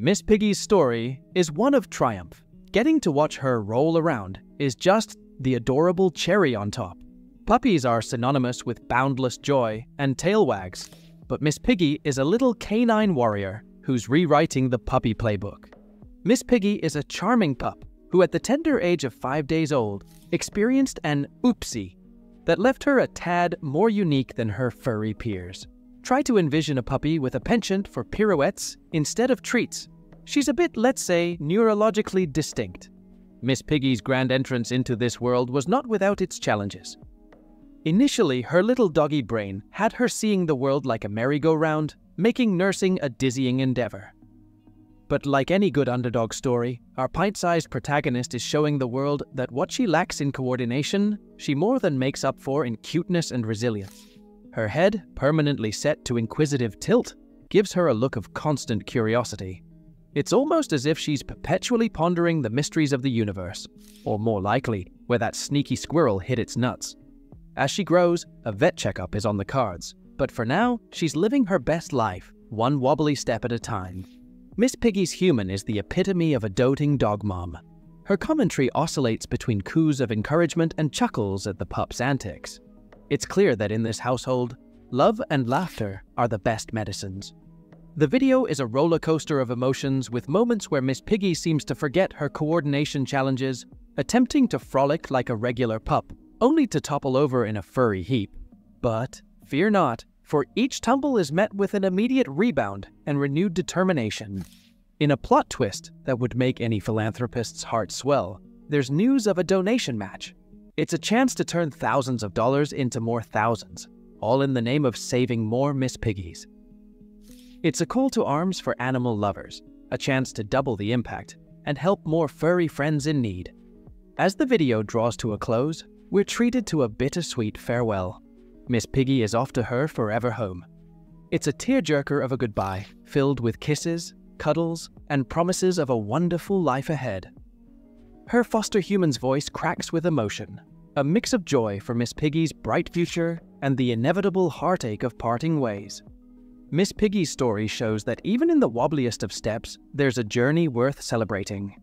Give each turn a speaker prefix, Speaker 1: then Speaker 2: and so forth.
Speaker 1: Miss Piggy's story is one of triumph. Getting to watch her roll around is just the adorable cherry on top. Puppies are synonymous with boundless joy and tail wags, but Miss Piggy is a little canine warrior who's rewriting the puppy playbook. Miss Piggy is a charming pup who, at the tender age of five days old, experienced an oopsie that left her a tad more unique than her furry peers. Try to envision a puppy with a penchant for pirouettes instead of treats. She's a bit, let's say, neurologically distinct. Miss Piggy's grand entrance into this world was not without its challenges. Initially, her little doggy brain had her seeing the world like a merry-go-round, making nursing a dizzying endeavor. But like any good underdog story, our pint-sized protagonist is showing the world that what she lacks in coordination, she more than makes up for in cuteness and resilience. Her head, permanently set to inquisitive tilt, gives her a look of constant curiosity. It's almost as if she's perpetually pondering the mysteries of the universe, or more likely, where that sneaky squirrel hid its nuts. As she grows, a vet checkup is on the cards, but for now, she's living her best life, one wobbly step at a time. Miss Piggy's human is the epitome of a doting dog mom. Her commentary oscillates between coos of encouragement and chuckles at the pup's antics. It's clear that in this household, love and laughter are the best medicines. The video is a roller coaster of emotions with moments where Miss Piggy seems to forget her coordination challenges, attempting to frolic like a regular pup, only to topple over in a furry heap. But fear not, for each tumble is met with an immediate rebound and renewed determination. In a plot twist that would make any philanthropist's heart swell, there's news of a donation match it's a chance to turn thousands of dollars into more thousands, all in the name of saving more Miss Piggies. It's a call to arms for animal lovers, a chance to double the impact and help more furry friends in need. As the video draws to a close, we're treated to a bittersweet farewell. Miss Piggy is off to her forever home. It's a tearjerker of a goodbye, filled with kisses, cuddles, and promises of a wonderful life ahead. Her foster human's voice cracks with emotion, a mix of joy for Miss Piggy's bright future and the inevitable heartache of parting ways. Miss Piggy's story shows that even in the wobbliest of steps, there's a journey worth celebrating.